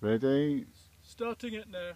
Ready? Starting it now.